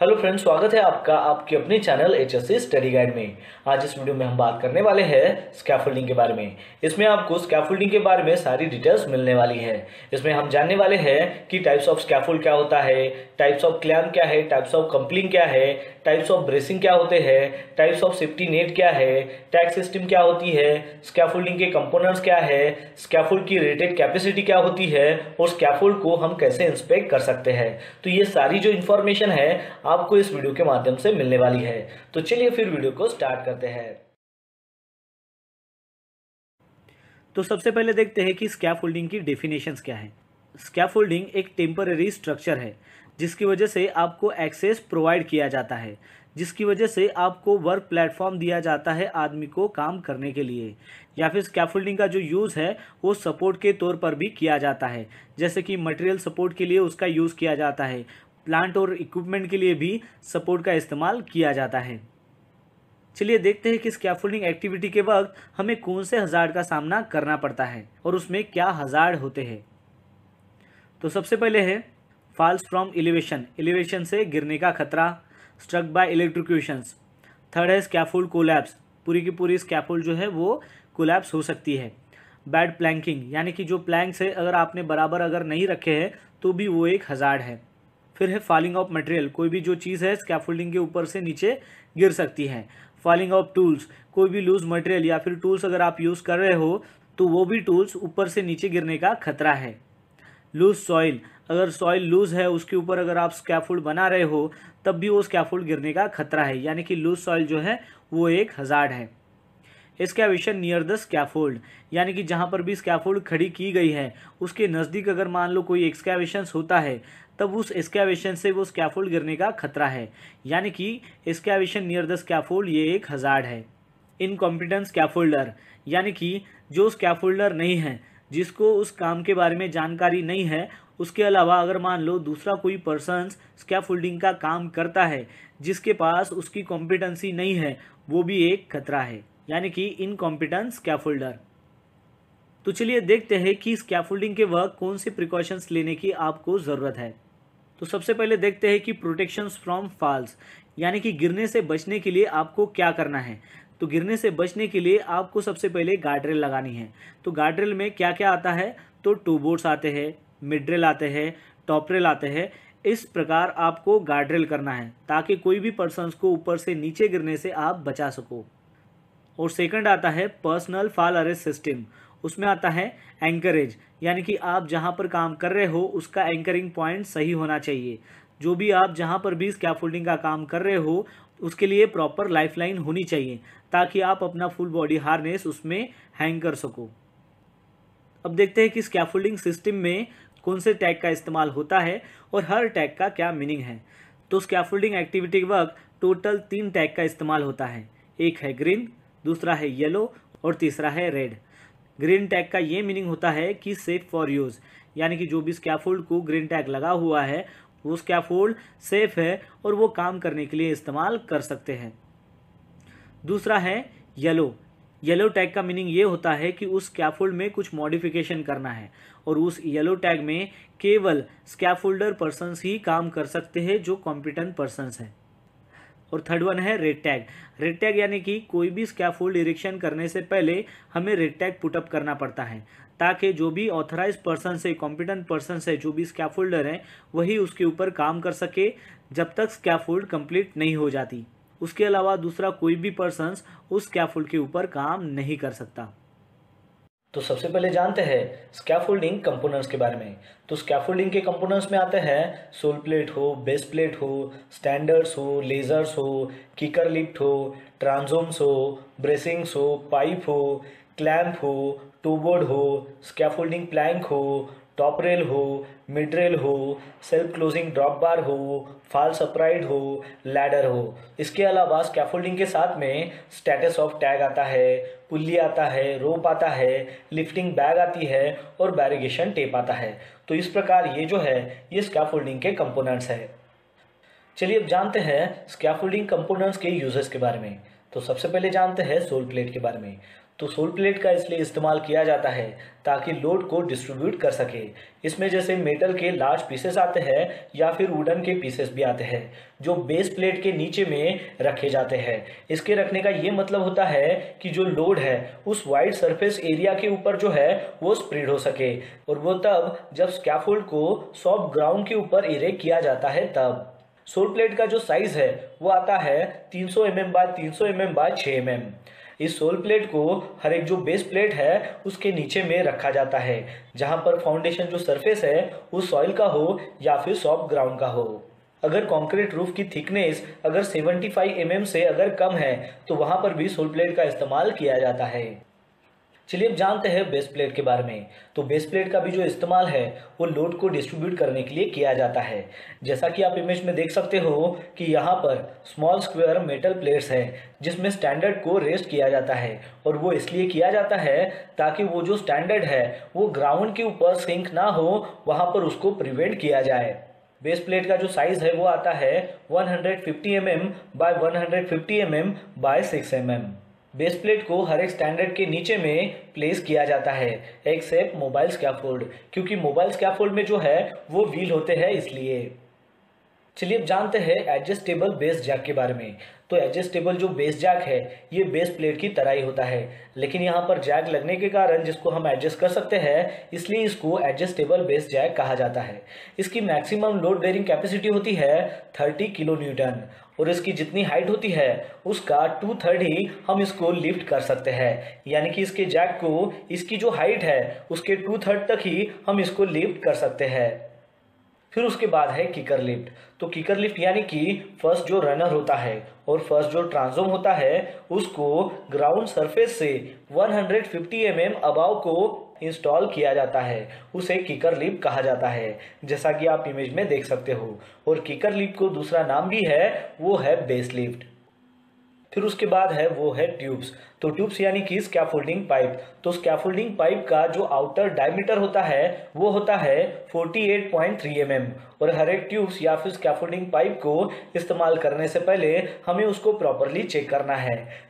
Hello friends, स्वागत है आपका, आपके अपने channel H S study guide में। आज इस वीडियो में हम बात करने वाले हैं स्कैफोल्डिंग के बारे में। इसमें आपको स्कैफोल्डिंग के बारे में सारी डिटेल्स मिलने वाली है। इसमें हम जानने वाले हैं कि टाइप्स ऑफ़ स्कैफोल्ड क्या होता है टाइप्स ऑफ़ क्लैम क्या है टाइप्स ऑफ़ कंपलिंग क्या है टाइप्स ऑफ़ ब्रेसिंग क्या होते हैं टाइप्स ऑफ़ सेफ्टी नेट क्या है टैक्स सिस्टम क्या होती है स्कैफोल्डिंग के कंपोनेंट्स क्या है स्कैफोल्ड की रेटेड कैपेसिटी क्या होती है, और स्कैफोल्ड को हम कैसे इंस्पेक्ट कर सकते हैं। तो ये सारी जो इन्फॉर्मेशन है आपको इस वीडियो के माध्यम से मिलने वाली है। तो चलिए फिर वीडियो को स्टार्ट करते हैं। तो सबसे पहले देखते हैं कि स्कैफोल्डिंग की डेफिनेशंस क्या है। स्कैफोल्डिंग एक टेम्पररी स्ट्रक्चर है, जिसकी वजह से आपको एक्सेस प्रोवाइड किया जाता है, जिसकी वजह से आपको वर्क प्लेटफॉर्म दिया जाता है आदमी को काम करने के लिए। या फिर स्कैफोल्डिंग का जो यूज़ है, वो सपोर्ट के तौर पर भी किया जाता है, जैसे कि मटेरियल सपोर्ट के लिए उसका यूज़ किया जाता है प्लांट और इक्विपमेंट के लिए भी सपोर्ट का इस्तेमाल किया जाता है। चलिए देखते हैं कि स्कैफोल्डिंग एक्टिविटी के वक्त हमें कौन से हजार्ड का सामना करना पड़ता है और उसमें क्या हजार्ड होते हैं। तो सबसे पहले है फॉल्स फ्रॉम एलिवेशन एलिवेशन से गिरने का खतरा स्ट्रक बाय इलेक्ट्रिक्यूशंस थर्ड है स्कैफोल्ड कोलैप्स पूरी की पूरी स्कैफोल्ड जो है वो कोलैप्स हो सकती है। बैड प्लैंकिंग यानी कि जो प्लैंक्स है, अगर आपने बराबर अगर नहीं रखे हैं तो भी वो एक हजार्ड है। फिर है फॉलिंग ऑफ़ मटेरियल कोई भी जो चीज़ है स्कैफोल्डिंग के ऊपर से नीचे गिर सकती है। फॉलिंग ऑफ़ टूल्स कोई भी लूज मटेरियल या फिर टूल्स अगर आप यूज़ कर रहे हो तो वो भी टूल्स ऊपर से नीचे गिरने का खतरा है। लूज सॉइल अगर सॉइल लूज है, उसके ऊपर अगर आप स्कैफोल्ड बना रहे हो, तब भी वो स्कैफोल्ड गिरने का खतरा है, यानी कि लूज सॉइल जो है, वो एक हजार्ड है। एक्सकैवेशन नियर द स्कैफोल्ड यानी कि जहाँ पर भी स्कैफोल्ड खड़ी की गई है, उसके नज़दीक अगर मान लो कोई एक्सकैवेशन होता है तब उस एक्सकैवेशन से वो स्कैफोल्ड गिरने का खतरा है। यानी कि एक्सकैवेशन नियर द स्कैफोल्ड ये एक हजार्ड है। इनकॉम्पिटेंट स्कैफोल्डर यानी कि जो स्कैफोल्डर नहीं है, जिसको उस काम के बारे में जानकारी नहीं है, उसके अलावा अगर मान लो दूसरा कोई पर्सन स्कैफोल्डिंग का काम करता है, जिसके पास उसकी कॉम्पिटेंसी नहीं है, वो भी एक खतरा है। यानी कि इनकॉम्पिटेंट स्कैफोल्डर तो चलिए देखते हैं कि स्कैफोल्डिंग के वक्त कौन से प्रिकॉशंस लेने की आपको ज़रूरत है। तो सबसे पहले देखते हैं कि प्रोटेक्शंस फ्रॉम फॉल्स यानी कि गिरने से बचने के लिए आपको क्या करना है? तो गिरने से बचने के लिए आपको सबसे पहले गार्ड्रेल लगानी है। तो गार्ड्रेल में क्या क्या आता है? तो टू बोर्ड्स आते हैं मिड्रेल आते हैं टॉपरेल आते हैं। इस प्रकार आपको गार्ड्रेल करना है, ताकि कोई भी पर्सन को ऊपर से नीचे गिरने से आप बचा सको। और सेकंड आता है पर्सनल फॉल अरेस्ट सिस्टम उसमें आता है एंकरेज यानी कि आप जहाँ पर काम कर रहे हो, उसका एंकरिंग पॉइंट सही होना चाहिए। जो भी आप जहाँ पर भी स्कैफोल्डिंग का काम कर रहे हो, उसके लिए प्रॉपर लाइफलाइन होनी चाहिए, ताकि आप अपना फुल बॉडी हार्नेस उसमें हैंग कर सको। अब देखते हैं कि स्कैफोल्डिंग सिस्टम में कौन से टैग का इस्तेमाल होता है और हर टैग का क्या मीनिंग है। तो स्कैफोल्डिंग एक्टिविटी वर्क टोटल तीन टैग का इस्तेमाल होता है। एक है ग्रीन दूसरा है येलो और तीसरा है रेड ग्रीन टैग का ये मीनिंग होता है कि सेफ़ फॉर यूज़, यानी कि जो भी स्कैफोल्ड को ग्रीन टैग लगा हुआ है, वो स्कैफोल्ड सेफ़ है और वो काम करने के लिए इस्तेमाल कर सकते हैं। दूसरा है येलो। येलो टैग का मीनिंग ये होता है कि उस स्कैफोल्ड में कुछ मॉडिफिकेशन करना है और उस येलो टैग में केवल स्कैफोल्डर पर्सनस ही काम कर सकते हैं जो कॉम्पिटेंट पर्सनस हैं। और थर्ड वन है रेड टैग रेड टैग यानी कि कोई भी स्कैफोल्ड इरेक्शन करने से पहले हमें रेड टैग पुटअप करना पड़ता है, ताकि जो भी ऑथराइज पर्सन से कॉम्पिटेंट पर्सन से जो भी स्कैफोल्डर हैं, वही उसके ऊपर काम कर सके जब तक स्कैफोल्ड कंप्लीट नहीं हो जाती। उसके अलावा दूसरा कोई भी पर्सन उस स्कैफोल्ड के ऊपर काम नहीं कर सकता। तो सबसे पहले जानते हैं स्कैफोल्डिंग कंपोनेंट्स के बारे में। तो स्कैफोल्डिंग के कंपोनेंट्स में आते हैं सोल प्लेट हो बेस प्लेट हो स्टैंडर्ड्स हो लेजर्स हो किकर लिफ्ट हो ट्रांजोम्स हो ब्रेसिंग्स हो पाइप हो क्लैम्प हो टूबोर्ड हो स्कैफोल्डिंग प्लैंक हो टॉप रेल हो मिड रेल हो सेल्फ क्लोजिंग ड्रॉप बार हो फाल सप्राइड हो लैडर हो। इसके अलावा स्कैफोल्डिंग के साथ में स्टेटस ऑफ़ टैग आता है पुल्ली आता है, रोप आता है लिफ्टिंग बैग आती है और बैरिगेशन टेप आता है। तो इस प्रकार ये जो है, ये स्कैफोल्डिंग के कंपोनेंट्स है। चलिए अब जानते हैं स्कैफोल्डिंग कंपोनेंट्स के यूजेस के बारे में। तो सबसे पहले जानते हैं सोल प्लेट के बारे में। तो सोल प्लेट का इसलिए इस्तेमाल किया जाता है ताकि लोड को डिस्ट्रीब्यूट कर सके। इसमें जैसे मेटल के लार्ज पीसेस आते हैं या फिर वुडन के पीसेस भी आते हैं, जो बेस प्लेट के नीचे में रखे जाते हैं। इसके रखने का ये मतलब होता है कि जो लोड है, उस वाइड सरफेस एरिया के ऊपर जो है, वो स्प्रेड हो सके। और वो तब, जब स्कैफोल्ड को सॉफ्ट ग्राउंड के ऊपर इरेक्ट किया जाता है, तब। सोल प्लेट का जो साइज़ है, वो आता है 300 सौ mm बाय 300 सौ mm बाय 6 mm इस सोल प्लेट को हर एक जो बेस प्लेट है, उसके नीचे में रखा जाता है, जहाँ पर फाउंडेशन जो सरफेस है वो सॉइल का हो या फिर सॉफ्ट ग्राउंड का हो। अगर कंक्रीट रूफ की थिकनेस अगर 75 फाइव mm से अगर कम है तो वहाँ पर भी सोल प्लेट का इस्तेमाल किया जाता है। चलिए अब जानते हैं बेस प्लेट के बारे में। तो बेस प्लेट का भी जो इस्तेमाल है, वो लोड को डिस्ट्रीब्यूट करने के लिए किया जाता है। जैसा कि आप इमेज में देख सकते हो कि यहाँ पर स्मॉल स्क्वायर मेटल प्लेट्स हैं, जिसमें स्टैंडर्ड को रेस्ट किया जाता है और वो इसलिए किया जाता है ताकि वो जो स्टैंडर्ड है, वो ग्राउंड के ऊपर सिंक ना हो, वहाँ पर उसको प्रिवेंट किया जाए। बेस प्लेट का जो साइज़ है, वो आता है 150 M by one hundred fifty M M by 6 mm base plate को हर एक स्टैंडर्ड के नीचे में प्लेस किया जाता है। एक्सेप्ट मोबाइल स्कैफोल्ड क्योंकि मोबाइल स्कैफोल्ड में जो है, वो व्हील होते हैं इसलिए। चलिए अब जानते हैं एडजस्टेबल बेस जैक के बारे में। तो एडजस्टेबल जो बेस जैक है, ये बेस प्लेट की तरह ही होता है। लेकिन यहाँ पर जैक लगने के कारण जिसको हम एडजस्ट कर सकते हैं, इसलिए इसको एडजस्टेबल बेस जैक कहा जाता है। इसकी मैक्सिमम लोड बेरिंग कैपेसिटी होती है थर्टी किलो न्यूटन और इसकी जितनी हाइट होती है, उसका टू थर्ड ही हम इसको लिफ्ट कर सकते हैं। यानी कि इसके जैक को, इसकी जो हाइट है, उसके टू थर्ड तक ही हम इसको लिफ्ट कर सकते हैं। फिर उसके बाद है किकर लिफ्ट तो किकर लिफ्ट यानी कि फ़र्स्ट जो रनर होता है और फ़र्स्ट जो ट्रांसोम होता है, उसको ग्राउंड सरफेस से 150 फिफ्टी mm अबाव को इंस्टॉल किया जाता है, उसे किकर लिप कहा जाता है, जैसा कि आप इमेज में देख सकते हो। और किकर लिप को दूसरा नाम भी है, वो है बेस लिफ्ट फिर उसके बाद है, वो है ट्यूब्स तो ट्यूब्स यानी कि स्कैफोल्डिंग पाइप तो स्कैफोल्डिंग पाइप का जो आउटर डायमीटर होता है, वो होता है 48.3 mm और हर एक ट्यूब्स या फिर स्कैफोल्डिंग पाइप को इस्तेमाल करने से पहले हमें उसको प्रॉपरली चेक करना है।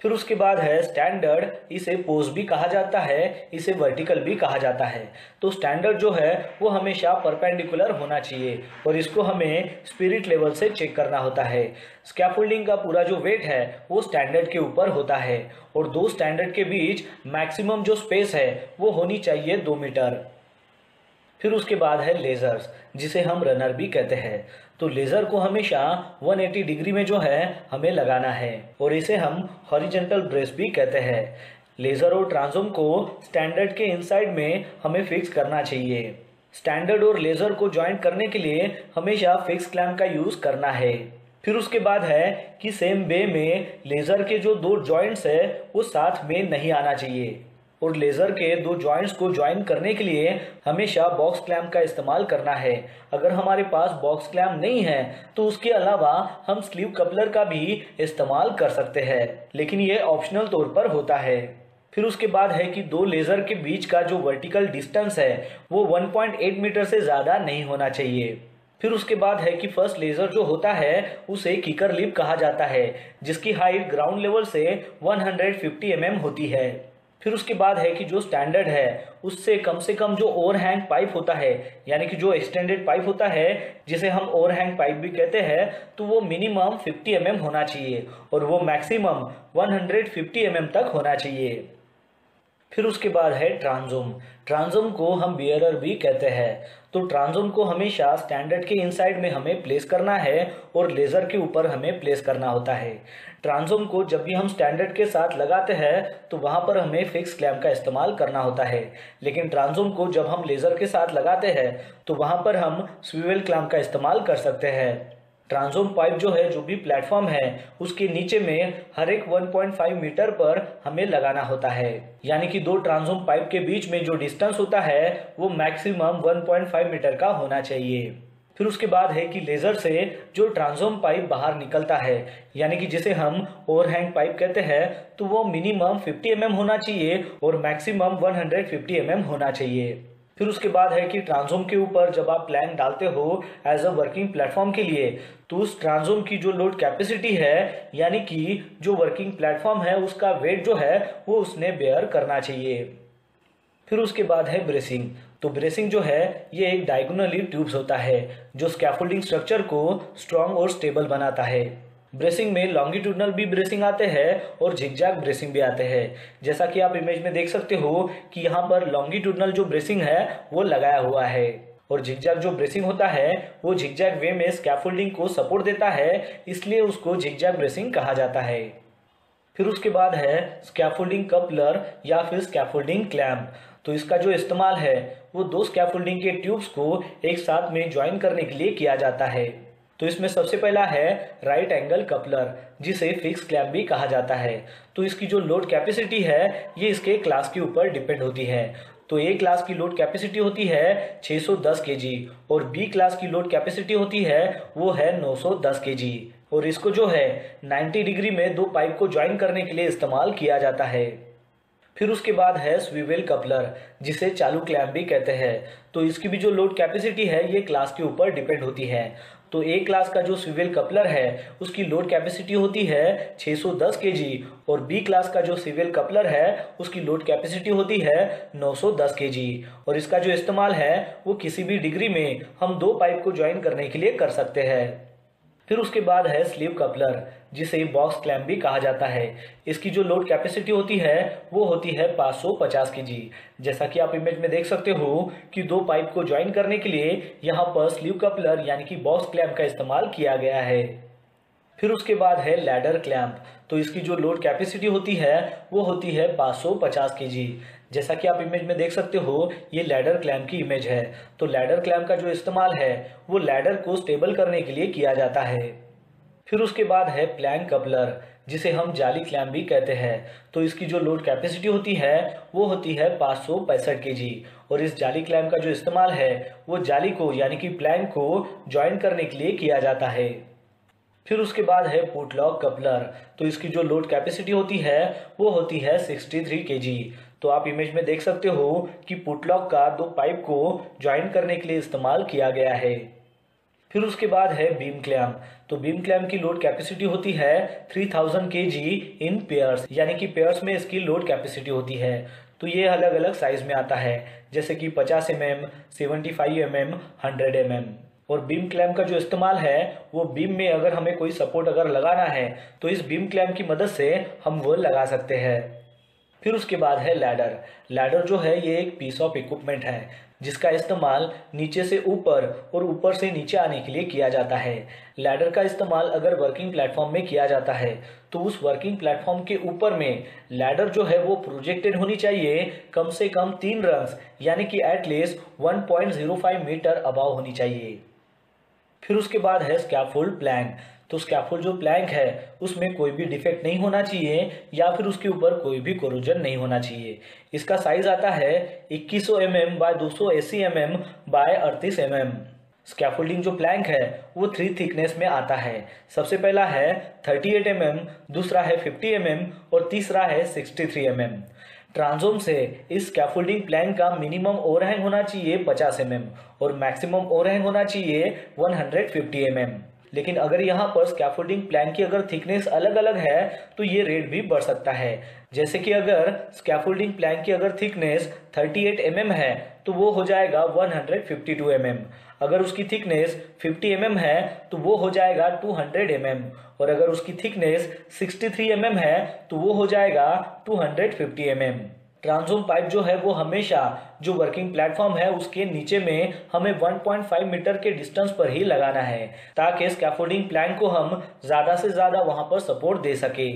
फिर उसके बाद है स्टैंडर्ड इसे पोज भी कहा जाता है, इसे वर्टिकल भी कहा जाता है। तो स्टैंडर्ड जो है, वो हमेशा परपेंडिकुलर होना चाहिए और इसको हमें स्पिरिट लेवल से चेक करना होता है। स्कैफोल्डिंग का पूरा जो वेट है, वो स्टैंडर्ड के ऊपर होता है और दो स्टैंडर्ड के बीच मैक्सिमम जो स्पेस है, वो होनी चाहिए दो मीटर। फिर उसके बाद है लेज़र्स, जिसे हम रनर भी कहते हैं। तो लेज़र को हमेशा 180 डिग्री में जो है, हमें लगाना है, और इसे हम हॉरिजेंटल ब्रेस भी कहते हैं। लेज़र और ट्रांसोम को स्टैंडर्ड के इनसाइड में हमें फिक्स करना चाहिए। स्टैंडर्ड और लेज़र को ज्वाइंट करने के लिए हमेशा फिक्स क्लैम्प का यूज़ करना है। फिर उसके बाद है कि सेम वे में लेज़र के जो दो जॉइंट्स है, वो साथ में नहीं आना चाहिए। और लेज़र के दो जॉइंट्स को ज्वाइन करने के लिए हमेशा बॉक्स क्लैम्प का इस्तेमाल करना है। अगर हमारे पास बॉक्स क्लैम्प नहीं है तो उसके अलावा हम स्लीव कपलर का भी इस्तेमाल कर सकते हैं। लेकिन ये ऑप्शनल तौर पर होता है। फिर उसके बाद है कि दो लेज़र के बीच का जो वर्टिकल डिस्टेंस है, वो 1.8 मीटर से ज़्यादा नहीं होना चाहिए। फिर उसके बाद है कि फ़र्स्ट लेज़र जो होता है, उसे किकर लिप कहा जाता है, जिसकी हाइट ग्राउंड लेवल से 150 mm होती है। फिर उसके बाद है कि जो स्टैंडर्ड है, उससे कम से कम जो ओवरहैंग पाइप होता है, यानी कि जो एक्सटेंडेड पाइप होता है, जिसे हम ओवरहैंग पाइप भी कहते हैं तो वो मिनिमम 50 एम mm होना चाहिए और वो मैक्सिमम 150 एम mm तक होना चाहिए। फिर उसके बाद है ट्रांसोम। ट्रांसोम को हम बियरर भी कहते हैं। तो ट्रांसोम को हमेशा स्टैंडर्ड के इनसाइड में हमें प्लेस करना है और लेज़र के ऊपर हमें प्लेस करना होता है। ट्रांसोम को जब भी हम स्टैंडर्ड के साथ लगाते हैं तो वहाँ पर हमें फिक्स क्लैम्प का इस्तेमाल करना होता है। लेकिन ट्रांसोम को जब हम लेज़र के साथ लगाते हैं तो वहाँ पर हम स्वीवेल क्लैम्प का इस्तेमाल कर सकते हैं। ट्रांसोम पाइप जो है, जो भी प्लेटफॉर्म है, उसके नीचे में हर एक 1.5 मीटर पर हमें लगाना होता है। यानी कि दो ट्रांसोम पाइप के बीच में जो डिस्टेंस होता है, वो मैक्सिमम 1.5 मीटर का होना चाहिए। फिर उसके बाद है कि लेजर से जो ट्रांसोम पाइप बाहर निकलता है, यानी कि जिसे हम ओवरहैंग पाइप कहते हैं तो वो मिनिमम 50 एम mm होना चाहिए और मैक्सिमम 150 एम mm होना चाहिए। फिर उसके बाद है कि ट्रांसोम के ऊपर जब आप प्लैंक डालते हो एज अ वर्किंग प्लेटफॉर्म के लिए तो उस ट्रांसोम की जो लोड कैपेसिटी है, यानी कि जो वर्किंग प्लेटफॉर्म है, उसका वेट जो है, वो उसने बेयर करना चाहिए। फिर उसके बाद है ब्रेसिंग तो ब्रेसिंग जो है, ये एक डायगोनली ट्यूब्स होता है, जो स्कैफोल्डिंग स्ट्रक्चर को स्ट्रॉन्ग और स्टेबल बनाता है। ब्रेसिंग में लॉन्गिट्यूडनल भी ब्रेसिंग आते हैं और झिकझाक ब्रेसिंग भी आते हैं। जैसा कि आप इमेज में देख सकते हो कि यहाँ पर लॉन्गिट्यूडनल जो ब्रेसिंग है, वो लगाया हुआ है। और झिकजैक जो ब्रेसिंग होता है, वो झिकजैक वे में स्कैफोल्डिंग को सपोर्ट देता है, इसलिए उसको झिकजैक ब्रेसिंग कहा जाता है। फिर उसके बाद है स्कैफोल्डिंग कपलर या फिर स्कैफोल्डिंग क्लैम्प तो इसका जो इस्तेमाल है, वो दो स्कैफोल्डिंग के ट्यूब्स को एक साथ में ज्वाइन करने के लिए किया जाता है। तो इसमें सबसे पहला है राइट एंगल कपलर जिसे फिक्स क्लैम्प भी कहा जाता है। तो इसकी जो लोड कैपेसिटी है, ये इसके क्लास के ऊपर डिपेंड होती है। तो ए क्लास की लोड कैपेसिटी होती है 610 केजी और बी क्लास की लोड कैपेसिटी होती है, वो है 910 केजी और इसको जो है 90 डिग्री में दो पाइप को ज्वाइन करने के लिए इस्तेमाल किया जाता है। फिर उसके बाद है स्वीवेल कपलर जिसे चालू क्लैम्प भी कहते हैं। तो इसकी भी जो लोड कैपेसिटी है, ये क्लास के ऊपर डिपेंड होती है। तो ए क्लास का जो सिविल कपलर है, उसकी लोड कैपेसिटी होती है 610 केजी और बी क्लास का जो सिविल कपलर है, उसकी लोड कैपेसिटी होती है 910 केजी और इसका जो इस्तेमाल है, वो किसी भी डिग्री में हम दो पाइप को ज्वाइन करने के लिए कर सकते हैं। फिर उसके बाद है स्लीव कपलर, जिसे बॉक्स क्लैम्प भी कहा जाता है। इसकी जो लोड कैपेसिटी होती है, वो होती है 550 केजी। जैसा कि आप इमेज में देख सकते हो कि दो पाइप को ज्वाइन करने के लिए यहाँ पर स्लीव कपलर यानी कि बॉक्स क्लैम्प का इस्तेमाल किया गया है। फिर उसके बाद है लैडर क्लैम्प तो इसकी जो लोड कैपेसिटी होती है, वो होती है 550 केजी। जैसा कि आप इमेज में देख सकते हो, ये लैडर क्लैम्प की इमेज है। तो लैडर क्लैम्प का जो इस्तेमाल है, वो लैडर को स्टेबल करने के लिए किया जाता है। फिर उसके बाद है प्लैंक कपलर जिसे हम जाली क्लैम्प भी कहते हैं। तो इसकी जो लोड कैपेसिटी होती है, वो होती है पाँच सौ पैंसठ के जी और इस जाली क्लैम का जो इस्तेमाल है, वो जाली को, यानी कि प्लैंक को ज्वाइन करने के लिए किया जाता है। फिर उसके बाद है पुटलॉक कपलर तो इसकी जो लोड कैपेसिटी होती है, वो होती है सिक्सटी थ्री के जी तो आप इमेज में देख सकते हो कि पुटलॉक का दो पाइप को ज्वाइन करने के लिए इस्तेमाल किया गया है। फिर उसके बाद है बीम क्लैम तो बीम क्लैम की लोड कैपेसिटी होती है 3000 थाउज़ेंड के जी इन पेयर्स यानी कि पेयर्स में इसकी लोड कैपेसिटी होती है। तो ये अलग अलग साइज़ में आता है। जैसे कि 50 M M seventy five M M hundred M M और बीम क्लैम का जो इस्तेमाल है, वो बीम में अगर हमें कोई सपोर्ट अगर लगाना है तो इस बीम क्लैम की मदद से हम वो लगा सकते हैं। फिर उसके बाद है लैडर। लैडर जो है, ये एक पीस ऑफ़ इक्विपमेंट है, जिसका इस्तेमाल नीचे से ऊपर और ऊपर से नीचे आने के लिए किया जाता है। लैडर का इस्तेमाल अगर वर्किंग प्लेटफॉर्म में किया जाता है तो उस वर्किंग प्लेटफॉर्म के ऊपर में लैडर जो है, वो प्रोजेक्टेड होनी चाहिए कम से कम तीन रंग्स यानी कि एटलीस्ट 1.05 मीटर अबाव होनी चाहिए। फिर उसके बाद है स्कैफोल्ड प्लैंक तो स्कैफोल्ड जो प्लैंक है उसमें कोई भी डिफेक्ट नहीं होना चाहिए या फिर उसके ऊपर कोई भी कोरोजन नहीं होना चाहिए इसका साइज़ आता है 2100 सौ एम एम बाय दो सौ अस्सी एम एम बाय अड़तीस एम एम स्कैफोल्डिंग जो प्लैंक है वो थ्री थिकनेस में आता है सबसे पहला है 38 एट mm, दूसरा है 50 एम mm और तीसरा है 63 थ्री mm. ट्रांसोम से इस स्कैफोल्डिंग प्लैंक का मिनिमम ओवरहैंग होना चाहिए 50 एम mm और मैक्सिमम ओवरहैंग होना चाहिए 150 एम mm. लेकिन अगर यहाँ पर स्कैफोल्डिंग प्लैन की अगर थिकनेस अलग अलग है तो ये रेट भी बढ़ सकता है। जैसे कि अगर स्कैफोल्डिंग प्लैन की अगर थिकनेस 38 एट mm है तो वो हो जाएगा 152 mm अगर उसकी थिकनेस 50 mm है तो वो हो जाएगा 200 mm और अगर उसकी थिकनेस 63 mm है तो वो हो जाएगा 250 mm ट्रांसोम पाइप जो है वो हमेशा जो वर्किंग प्लेटफॉर्म है, उसके नीचे में हमें 1.5 मीटर के डिस्टेंस पर ही लगाना है, ताकि स्कैफोल्डिंग प्लान को हम ज़्यादा से ज़्यादा वहाँ पर सपोर्ट दे सके।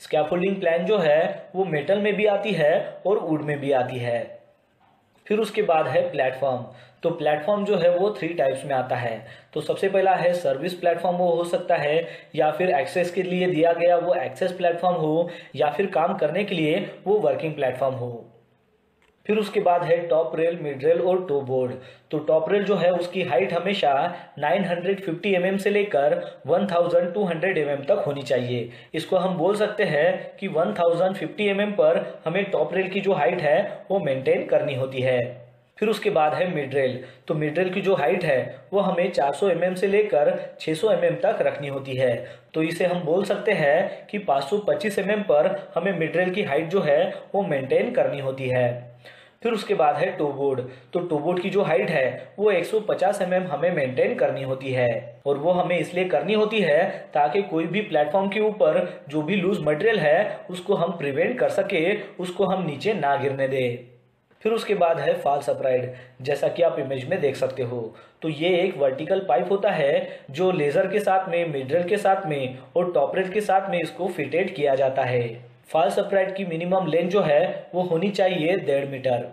स्कैफोल्डिंग प्लान जो है, वो मेटल में भी आती है और वुड में भी आती है। फिर उसके बाद है प्लेटफॉर्म। तो प्लेटफॉर्म जो है वो थ्री टाइप्स में आता है। तो सबसे पहला है सर्विस प्लेटफॉर्म वो हो सकता है, या फिर एक्सेस के लिए दिया गया वो एक्सेस प्लेटफॉर्म हो, या फिर काम करने के लिए वो वर्किंग प्लेटफॉर्म हो। फिर उसके बाद है टॉप रेल, मिड रेल और टो बोर्ड। तो टॉप रेल जो है, उसकी हाइट हमेशा 950 mm से लेकर 1200 mm तक होनी चाहिए। इसको हम बोल सकते हैं कि 1050 mm पर हमें टॉप रेल की जो हाइट है, वो मेंटेन करनी होती है। फिर उसके बाद है मिड रेल। तो मिड रेल की जो हाइट है, वो हमें 400 सौ mm से लेकर 600 सौ mm तक रखनी होती है। तो इसे हम बोल सकते हैं कि 525 mm पर हमें मिड रेल की हाइट जो है, वो मेंटेन करनी होती है। फिर उसके बाद है टू बोर्ड तो टू बोर्ड की जो हाइट है, वो 150 सौ mm हमें मेंटेन करनी होती है। और वो हमें इसलिए करनी होती है ताकि कोई भी प्लेटफॉर्म के ऊपर जो भी लूज मटेरियल है, उसको हम प्रिवेंट कर सके, उसको हम नीचे ना गिरने दें। फिर उसके बाद है फाल सप्राइड जैसा कि आप इमेज में देख सकते हो। तो ये एक वर्टिकल पाइप होता है, जो लेजर के साथ में मिडरल के साथ में और टॉपरेट के साथ में इसको फिटेड किया जाता है। फाल सप्राइड की मिनिमम लेंथ जो है, वो होनी चाहिए डेढ़ मीटर।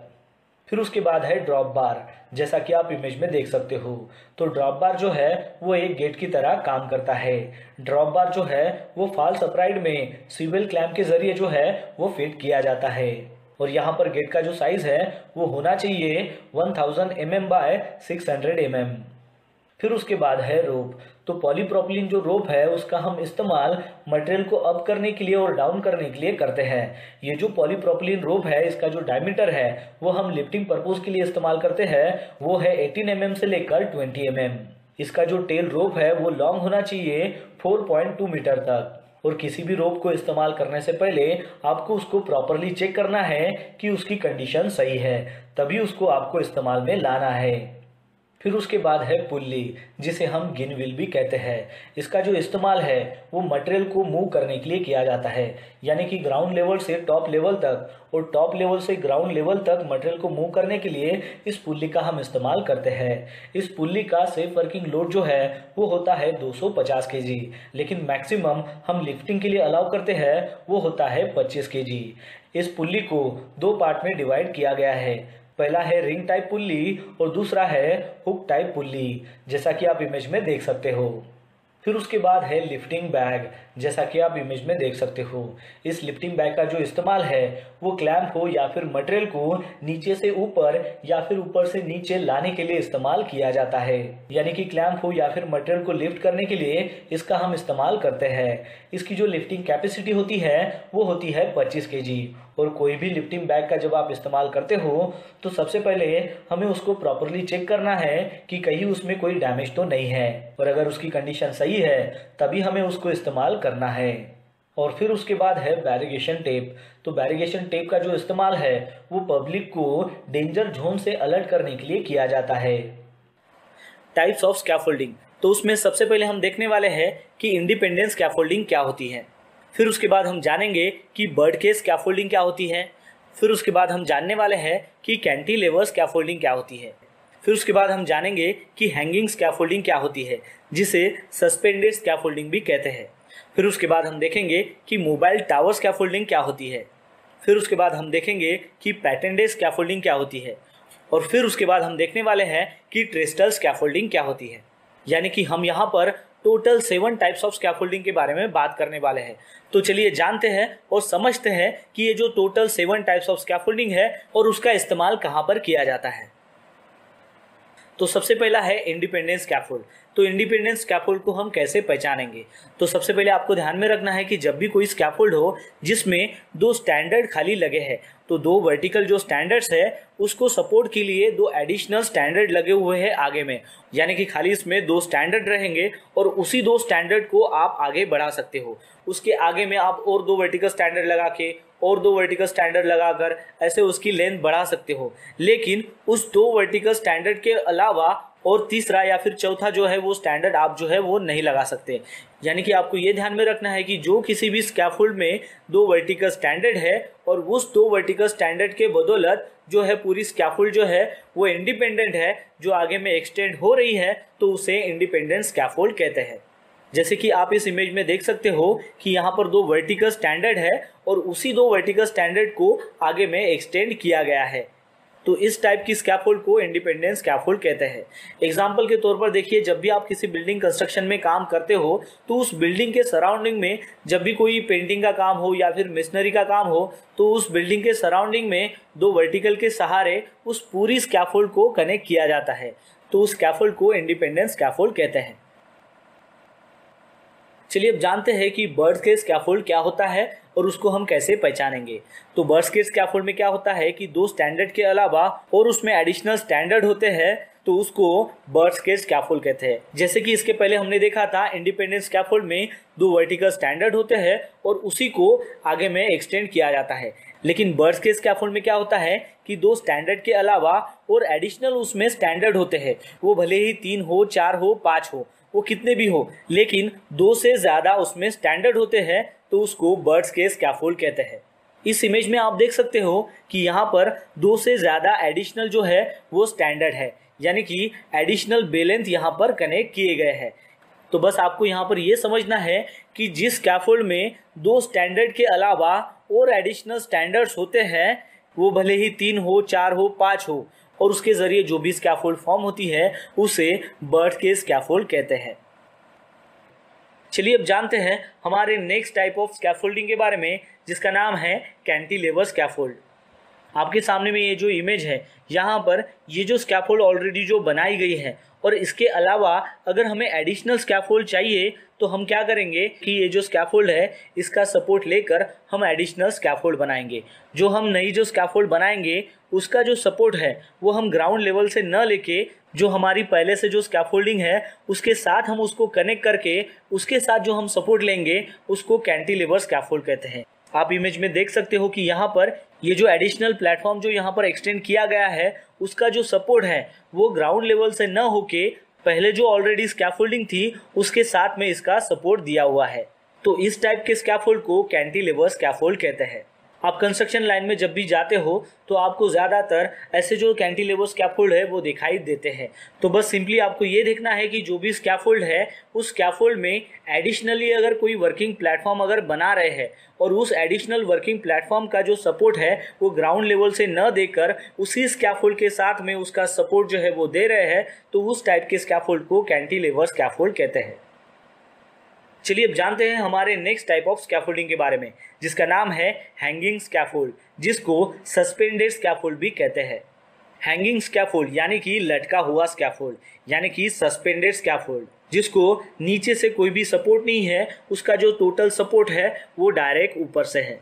फिर उसके बाद है ड्रॉप बार जैसा कि आप इमेज में देख सकते हो। तो ड्रॉप बार जो है, वो एक गेट की तरह काम करता है। ड्रॉप बार जो है, वो फाल सप्राइड में सिविल क्लैम्प के ज़रिए जो है, वो फिट किया जाता है। और यहाँ पर गेट का जो साइज़ है, वो होना चाहिए 1000 thousand M M by six फिर उसके बाद है रोप तो पॉलीप्रोपिलीन जो रोप है, उसका हम इस्तेमाल मटेरियल को अप करने के लिए और डाउन करने के लिए करते हैं। ये जो पॉलीप्रोपिलीन रोप है, इसका जो डायमीटर है, वो हम लिफ्टिंग पर्पज के लिए इस्तेमाल करते हैं। वो है 18 एम mm से लेकर 20 एम mm. इसका जो टेल रोप है, वो लॉन्ग होना चाहिए 4.2 मीटर तक। और किसी भी रोप को इस्तेमाल करने से पहले आपको उसको प्रॉपरली चेक करना है कि उसकी कंडीशन सही है। तभी उसको आपको इस्तेमाल में लाना है। फिर उसके बाद है पुल्ली, जिसे हम गिन विल भी कहते हैं। इसका जो इस्तेमाल है, वो मटेरियल को मूव करने के लिए किया जाता है। यानी कि ग्राउंड लेवल से टॉप लेवल तक और टॉप लेवल से ग्राउंड लेवल तक मटेरियल को मूव करने के लिए इस पुल्ली का हम इस्तेमाल करते हैं। इस पुल्ली का सेफ़ वर्किंग लोड जो है, वो होता है 250 केजी लेकिन मैक्सिमम हम लिफ्टिंग के लिए अलाउ करते हैं, वो होता है 25 केजी इस पुल्ली को दो पार्ट में डिवाइड किया गया है। पहला है रिंग टाइप पुल्ली और दूसरा है हुक टाइप पुल्ली जैसा कि आप इमेज में देख सकते हो। फिर उसके बाद है लिफ्टिंग बैग जैसा कि आप इमेज में देख सकते हो। इस लिफ्टिंग बैग का जो इस्तेमाल है, वो क्लैम्प हो या फिर मटेरियल को नीचे से ऊपर या फिर ऊपर से नीचे लाने के लिए इस्तेमाल किया जाता है। यानी कि क्लैम्प हो या फिर मटेरियल को लिफ्ट करने के लिए इसका हम इस्तेमाल करते हैं। इसकी जो लिफ्टिंग कैपेसिटी होती है, वो होती है पच्चीस के और कोई भी लिफ्टिंग बैग का जब आप इस्तेमाल करते हो तो सबसे पहले हमें उसको प्रॉपरली चेक करना है कि कहीं उसमें कोई डैमेज तो नहीं है। और अगर उसकी कंडीशन सही है, तभी हमें उसको इस्तेमाल करना है। और फिर उसके बाद है बैरिगेशन टेप तो बैरिगेशन टेप का जो इस्तेमाल है, वो पब्लिक को डेंजर जोन से अलर्ट करने के लिए किया जाता है। टाइप्स ऑफ़ स्कैफोल्डिंग तो उसमें सबसे पहले हम देखने वाले हैं कि इंडिपेंडेंस स्कैफोल्डिंग क्या होती है। फिर उसके बाद हम जानेंगे कि बर्ड केस स्कैफोल्डिंग क्या होती है। फिर उसके बाद हम जानने वाले हैं कि कैंटीलेवर स्कैफोल्डिंग क्या होती है। फिर उसके बाद हम जानेंगे कि हैंगिंग स्कैफोल्डिंग क्या होती है, जिसे सस्पेंडेड स्कैफोल्डिंग भी कहते हैं। फिर उसके बाद हम देखेंगे कि मोबाइल टावर स्कैफोल्डिंग क्या होती है। फिर उसके बाद हम देखेंगे कि पैटेंडेड स्कैफोल्डिंग क्या होती है। और फिर उसके बाद हम देखने वाले हैं कि ट्रेस्टल स्कैफोल्डिंग क्या होती है। यानी कि हम यहाँ पर total seven types of scaffolding के बारे में बात करने वाले हैं। तो चलिए जानते हैं और समझते हैं कि ये जो total seven types of scaffolding है और उसका इस्तेमाल कहाँ पर किया जाता है। तो सबसे पहला है इंडिपेंडेंस स्कैफोल्ड तो इंडिपेंडेंस स्कैफोल्ड को हम कैसे पहचानेंगे? तो सबसे पहले आपको ध्यान में रखना है कि जब भी कोई स्कैफोल्ड हो, जिसमें दो स्टैंडर्ड खाली लगे हैं तो दो वर्टिकल जो स्टैंडर्ड्स है, उसको सपोर्ट के लिए दो एडिशनल स्टैंडर्ड लगे हुए हैं आगे में। यानी कि खाली इसमें दो स्टैंडर्ड रहेंगे और उसी दो स्टैंडर्ड को आप आगे बढ़ा सकते हो। उसके आगे में आप और दो वर्टिकल स्टैंडर्ड लगा के और दो वर्टिकल स्टैंडर्ड लगाकर ऐसे उसकी लेंथ बढ़ा सकते हो। लेकिन उस दो वर्टिकल स्टैंडर्ड के अलावा और तीसरा या फिर चौथा जो है वो स्टैंडर्ड आप जो है वो नहीं लगा सकते। यानी कि आपको ये ध्यान में रखना है कि जो किसी भी स्कैफोल्ड में दो वर्टिकल स्टैंडर्ड है और उस दो वर्टिकल स्टैंडर्ड के बदौलत जो है पूरी स्कैफोल्ड जो है वो इंडिपेंडेंट है, जो आगे में एक्सटेंड हो रही है तो उसे इंडिपेंडेंट स्कैफोल्ड कहते हैं। जैसे कि आप इस इमेज में देख सकते हो कि यहाँ पर दो वर्टिकल स्टैंडर्ड है और उसी दो वर्टिकल स्टैंडर्ड को आगे में एक्सटेंड किया गया है। तो इस टाइप की स्कैफोल्ड को इंडिपेंडेंस स्कैफोल्ड कहते हैं। एग्ज़ाम्पल के तौर पर देखिए, जब भी आप किसी बिल्डिंग कंस्ट्रक्शन में काम करते हो तो उस बिल्डिंग के सराउंडिंग में जब भी कोई पेंटिंग का काम हो या फिर मिशनरी का काम हो तो उस बिल्डिंग के सराउंडिंग में दो वर्टिकल के सहारे उस पूरी स्कैफोल्ड को कनेक्ट किया जाता है। तो उस स्कैफोल्ड को इंडिपेंडेंस स्कैफोल्ड कहते हैं। चलिए अब जानते हैं कि बर्ड्स के स्कैफोल्ड क्या होता है। और उसको हम कैसे पहचानेंगे? तो बर्ड्स के स्कैफोल्ड में क्या होता है कि दो स्टैंडर्ड के अलावा और उसमें एडिशनल स्टैंडर्ड होते हैं तो उसको बर्ड्स के स्कैफोल्ड कहते हैं। जैसे कि इसके पहले हमने देखा था इंडिपेंडेंट स्कैफोल्ड में दो वर्टिकल स्टैंडर्ड होते हैं और उसी को आगे में एक्सटेंड किया जाता है। लेकिन बर्ड्स के स्कैफोल्ड में क्या होता है कि दो स्टैंडर्ड के अलावा और एडिशनल उसमें स्टैंडर्ड होते हैं। वो भले ही तीन हो, चार हो, पाँच हो, वो कितने भी हो, लेकिन दो से ज़्यादा उसमें स्टैंडर्ड होते हैं तो उसको बर्ड्स के स्कैफोल्ड कहते हैं। इस इमेज में आप देख सकते हो कि यहाँ पर दो से ज़्यादा एडिशनल जो है, वो स्टैंडर्ड है। यानी कि एडिशनल बेलेंथ यहाँ पर कनेक्ट किए गए हैं। तो बस आपको यहाँ पर यह समझना है कि जिस कैफोल्ड में दो स्टैंडर्ड के अलावा और एडिशनल स्टैंडर्ड्स होते हैं, वो भले ही तीन हो, चार हो, पाँच हो, और उसके ज़रिए जो भी स्कैफोल्ड फॉर्म होती है, उसे बर्थ के स्कैफोल्ड कहते हैं। चलिए अब जानते हैं हमारे नेक्स्ट टाइप ऑफ़ स्कैफोल्डिंग के बारे में, जिसका नाम है कैंटिलेवर स्कैफोल्ड आपके सामने में ये जो इमेज है, यहाँ पर ये जो स्कैफोल्ड ऑलरेडी जो बनाई गई है, और इसके अलावा अगर हमें एडिशनल स्कैफोल्ड चाहिए तो हम क्या करेंगे कि ये जो स्कैफोल्ड है, इसका सपोर्ट लेकर हम एडिशनल स्कैफोल्ड बनाएँगे। जो हम नई जो स्कैफोल्ड बनाएँगे उसका जो सपोर्ट है, वो हम ग्राउंड लेवल से न लेके जो हमारी पहले से जो स्कैफोल्डिंग है, उसके साथ हम उसको कनेक्ट करके, उसके साथ जो हम सपोर्ट लेंगे, उसको कैंटिलीवर स्कैफोल्ड कहते हैं। आप इमेज में देख सकते हो कि यहाँ पर ये जो एडिशनल प्लेटफॉर्म जो यहाँ पर एक्सटेंड किया गया है, उसका जो सपोर्ट है, वो ग्राउंड लेवल से न होके पहले जो ऑलरेडी स्कैफोल्डिंग थी, उसके साथ में इसका सपोर्ट दिया हुआ है। तो इस टाइप के स्कैफोल्ड को कैंटिलेवर स्कैफोल्ड कहते हैं। आप कंस्ट्रक्शन लाइन में जब भी जाते हो तो आपको ज़्यादातर ऐसे जो कैंटिलेवर स्कैफोल्ड है, वो दिखाई देते हैं। तो बस सिंपली आपको ये देखना है कि जो भी स्कैफोल्ड है, उस स्कैफोल्ड में एडिशनली अगर कोई वर्किंग प्लेटफॉर्म अगर बना रहे हैं, और उस एडिशनल वर्किंग प्लेटफॉर्म का जो सपोर्ट है, वो ग्राउंड लेवल से न देकर उसी स्कैफोल्ड के साथ में उसका सपोर्ट जो है, वो दे रहे हैं तो उस टाइप के स्कैफोल्ड को कैंटिलेवर स्कैफोल्ड कहते हैं। चलिए अब जानते हैं हमारे नेक्स्ट टाइप ऑफ़ स्कैफोल्डिंग के बारे में, जिसका नाम है हैंगिंग स्कैफोल्ड जिसको सस्पेंडेड स्कैफोल्ड भी कहते हैं। हैंगिंग स्कैफोल्ड यानी कि लटका हुआ स्कैफोल्ड यानी कि सस्पेंडेड स्कैफोल्ड जिसको नीचे से कोई भी सपोर्ट नहीं है, उसका जो टोटल सपोर्ट है, वो डायरेक्ट ऊपर से है।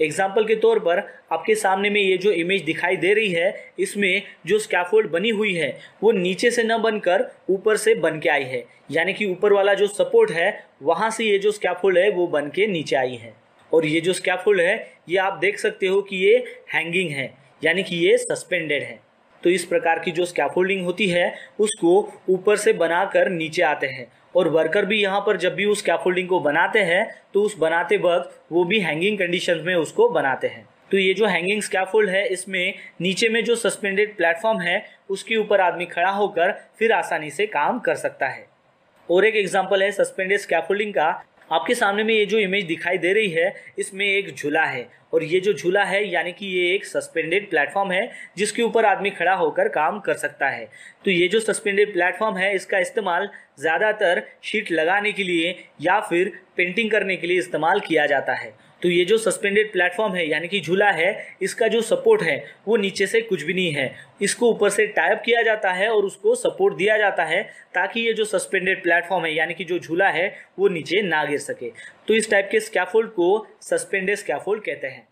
एग्ज़ाम्पल के तौर पर आपके सामने में ये जो इमेज दिखाई दे रही है, इसमें जो स्कैफोल्ड बनी हुई है, वो नीचे से न बनकर ऊपर से बन के आई है। यानी कि ऊपर वाला जो सपोर्ट है, वहाँ से ये जो स्कैफोल्ड है, वो बन के नीचे आई है। और ये जो स्कैफोल्ड है, ये आप देख सकते हो कि ये हैंगिंग है। यानी कि ये सस्पेंडेड है। तो इस प्रकार की जो स्कैफोल्डिंग होती है, उसको ऊपर से बनाकर नीचे आते हैं। और वर्कर भी यहाँ पर जब भी उस कैफोल्डिंग को बनाते हैं तो उस बनाते वक्त वो भी हैंगिंग कंडीशन में उसको बनाते हैं। तो ये जो हैंगिंग स्कैफोल्ड है, इसमें नीचे में जो सस्पेंडेड प्लेटफॉर्म है, उसके ऊपर आदमी खड़ा होकर फिर आसानी से काम कर सकता है। और एक एग्ज़ाम्पल है सस्पेंडेड स्कैफोल्डिंग का। आपके सामने में ये जो इमेज दिखाई दे रही है, इसमें एक झूला है। और ये जो झूला है, यानी कि ये एक सस्पेंडेड प्लेटफॉर्म है, जिसके ऊपर आदमी खड़ा होकर काम कर सकता है। तो ये जो सस्पेंडेड प्लेटफॉर्म है, इसका इस्तेमाल ज़्यादातर शीट लगाने के लिए या फिर पेंटिंग करने के लिए इस्तेमाल किया जाता है। तो ये जो सस्पेंडेड प्लेटफॉर्म है, यानी कि झूला है, इसका जो सपोर्ट है, वो नीचे से कुछ भी नहीं है। इसको ऊपर से टाइप किया जाता है और उसको सपोर्ट दिया जाता है ताकि ये जो सस्पेंडेड प्लेटफॉर्म है, यानी कि जो झूला है, वो नीचे ना गिर सके। तो इस टाइप के स्कैफोल्ड को सस्पेंडेड स्कैफोल्ड कहते हैं।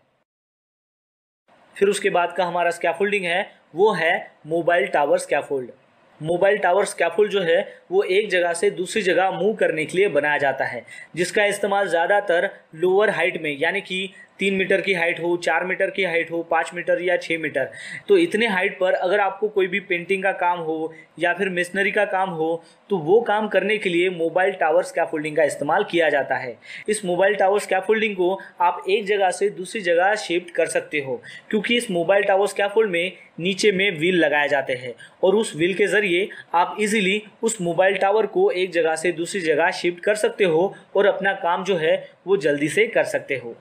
फिर उसके बाद का हमारा स्कैफोल्डिंग है, वो है mobile tower scaffold mobile tower scaffold जो है, वो एक जगह से दूसरी जगह मूव करने के लिए बनाया जाता है, जिसका इस्तेमाल ज़्यादातर लोअर हाइट में, यानी कि तीन मीटर की हाइट हो, चार मीटर की हाइट हो, पाँच मीटर या छः मीटर। तो इतने हाइट पर अगर आपको कोई भी पेंटिंग का काम हो या फिर मिशनरी का काम हो तो वो काम करने के लिए मोबाइल टावर स्कैफोल्डिंग का इस्तेमाल किया जाता है। इस मोबाइल टावर स्कैफोल्डिंग को आप एक जगह से दूसरी जगह शिफ्ट कर सकते हो, क्योंकि इस मोबाइल टावर स्कैफोल्ड में नीचे में व्हील लगाए जाते हैं और उस व्हील के ज़रिए आप इजीली उस मोबाइल टावर को एक जगह से दूसरी जगह शिफ्ट कर सकते हो और अपना काम जो है वो जल्दी से कर सकते हो।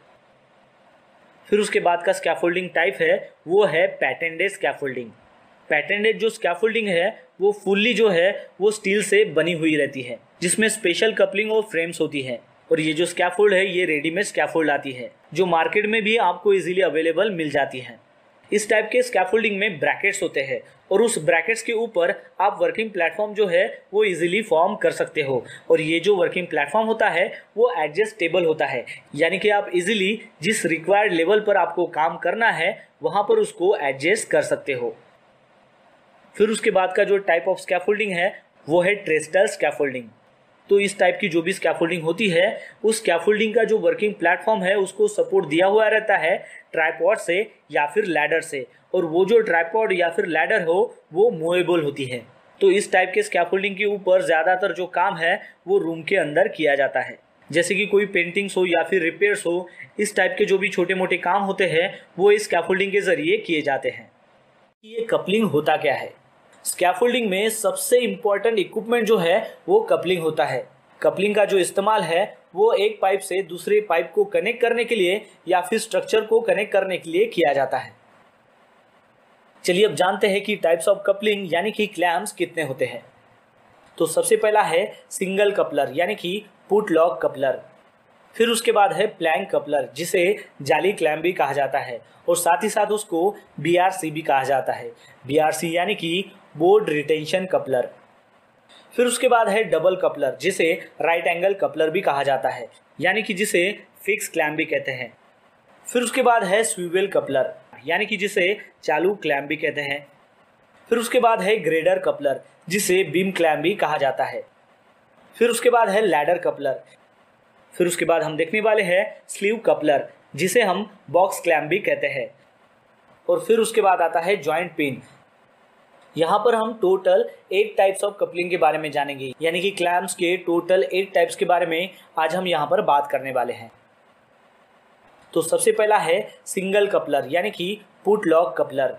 फिर उसके बाद का स्कैफोल्डिंग टाइप है, वो है पैटेंडेड स्कैफोल्डिंग पैटेंडेड जो स्कैफोल्डिंग है, वो फुल्ली जो है, वो स्टील से बनी हुई रहती है, जिसमें स्पेशल कपलिंग और फ्रेम्स होती है. और ये जो स्कैफोल्ड है, ये रेडीमेड स्कैफोल्ड आती है, जो मार्केट में भी आपको इजीली अवेलेबल मिल जाती है. इस टाइप के स्कैफोल्डिंग में ब्रैकेट्स होते हैं और उस ब्रैकेट्स के ऊपर आप वर्किंग प्लेटफॉर्म जो है, वो इजीली फॉर्म कर सकते हो। और ये जो वर्किंग प्लेटफॉर्म होता है, वो एडजस्टेबल होता है। यानी कि आप इजीली जिस रिक्वायर्ड लेवल पर आपको काम करना है, वहाँ पर उसको एडजस्ट कर सकते हो। फिर उसके बाद का जो टाइप ऑफ़ स्कैफोल्डिंग है, वो है ट्रेस्टल स्कैफोल्डिंग तो इस टाइप की जो भी स्कैफोल्डिंग होती है, उस स्कैफोल्डिंग का जो वर्किंग प्लेटफॉर्म है, उसको सपोर्ट दिया हुआ रहता है ट्राईपॉड से या फिर लैडर से। और वो जो ट्राईपॉड या फिर लैडर हो, वो मूवेबल होती है। तो इस टाइप के स्कैफोल्डिंग के ऊपर ज़्यादातर जो काम है, वो रूम के अंदर किया जाता है। जैसे कि कोई पेंटिंग्स हो या फिर रिपेयर्स हो, इस टाइप के जो भी छोटे मोटे काम होते हैं, वो इस स्कैफोल्डिंग के ज़रिए किए जाते हैं। ये कपलिंग होता क्या है? स्कैफोल्डिंग में सबसे इंपॉर्टेंट इक्विपमेंट जो है, वो कपलिंग होता है। कपलिंग का जो इस्तेमाल है वो एक पाइप से दूसरे पाइप को कनेक्ट करने के लिए या फिर स्ट्रक्चर को कनेक्ट करने के लिए किया जाता है। चलिए अब जानते हैं कि टाइप्स ऑफ़ कपलिंग यानी कि क्लैम्स कितने होते हैं। तो सबसे पहला है सिंगल कपलर यानी कि पुट लॉक कपलर फिर उसके बाद है प्लैंक कपलर जिसे जाली क्लैम भी कहा जाता है और साथ ही साथ उसको बीआरसी भी कहा जाता है। बीआरसी यानी कि बोर्ड रिटेंशन कपलर फिर उसके बाद है डबल कपलर जिसे राइट एंगल कपलर भी कहा जाता है, यानी कि जिसे फिक्स क्लैम भी कहते हैं। फिर उसके बाद है स्वीवेल कपलर यानी कि जिसे चालू क्लैम भी कहते हैं। फिर उसके बाद है ग्रेडर कपलर जिसे बीम क्लैम भी कहा जाता है। फिर उसके बाद है लैडर कपलर फिर उसके बाद हम देखने वाले हैं स्लीव कपलर जिसे हम बॉक्स क्लैम भी कहते हैं। और फिर उसके बाद आता है जॉइंट पिन यहाँ पर हम total eight types of coupling के बारे में जानेंगे। यानी कि क्लैम्स के टोटल एट टाइप्स के बारे में आज हम यहाँ पर बात करने वाले हैं। तो सबसे पहला है सिंगल कपलर यानी कि पुट लॉक कपलर